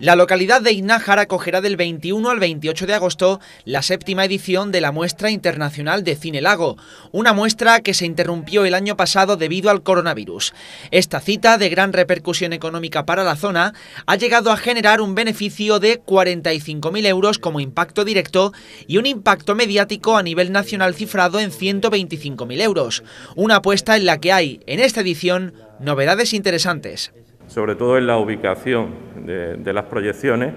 La localidad de Iznájar acogerá del 21 al 28 de agosto la séptima edición de la Muestra Internacional de Cine Lago, una muestra que se interrumpió el año pasado debido al coronavirus. Esta cita, de gran repercusión económica para la zona, ha llegado a generar un beneficio de 45.000 euros como impacto directo y un impacto mediático a nivel nacional cifrado en 125.000 euros, una apuesta en la que hay, en esta edición, novedades interesantes sobre todo en la ubicación de, las proyecciones.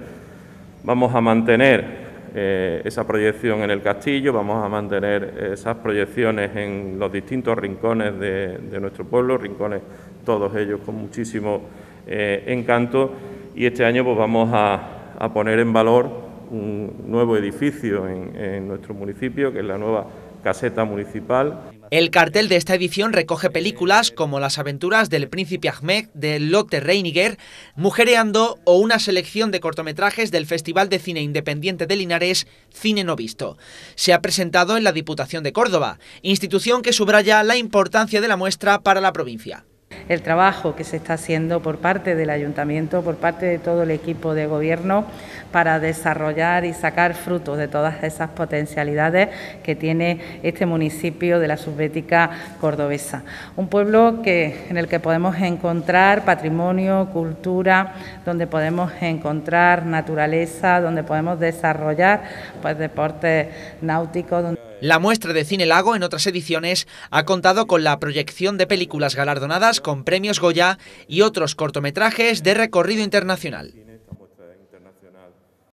Vamos a mantener eh, esa proyección en el castillo, vamos a mantener esas proyecciones en los distintos rincones de, nuestro pueblo, rincones todos ellos con muchísimo eh, encanto y este año pues vamos a, poner en valor un nuevo edificio en nuestro municipio, que es la nueva caseta municipal. El cartel de esta edición recoge películas como Las aventuras del príncipe Ahmed de Lotte Reiniger, Mujereando o una selección de cortometrajes del Festival de Cine Independiente de Linares, Cine No Visto. Se ha presentado en la Diputación de Córdoba, institución que subraya la importancia de la muestra para la provincia el trabajo que se está haciendo por parte del Ayuntamiento, por parte de todo el equipo de Gobierno, para desarrollar y sacar frutos de todas esas potencialidades que tiene este municipio de la subbética cordobesa. Un pueblo que, en el que podemos encontrar patrimonio, cultura, donde podemos encontrar naturaleza, donde podemos desarrollar pues, deportes náuticos. La muestra de Cine Lago en otras ediciones ha contado con la proyección de películas galardonadas con premios Goya y otros cortometrajes de recorrido internacional.